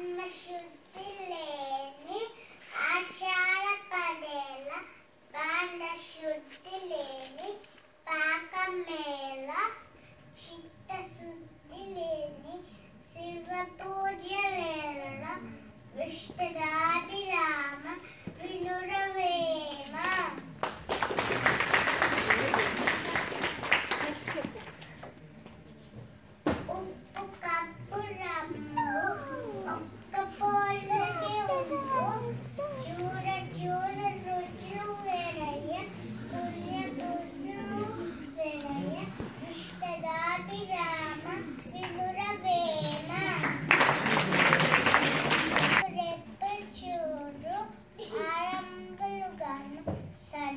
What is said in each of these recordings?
mission.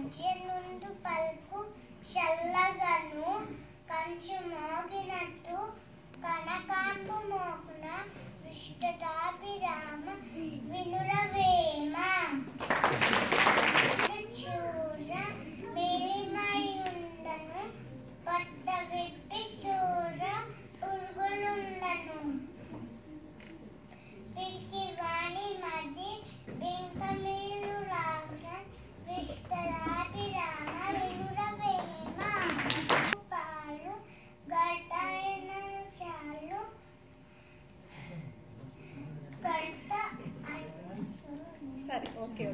కంచె నుండు పలుకు చల్లగను. కంచె మోగినట్టు కనకాంపు మోగున విష్ణుతాభిరామ వినుర さる。OK。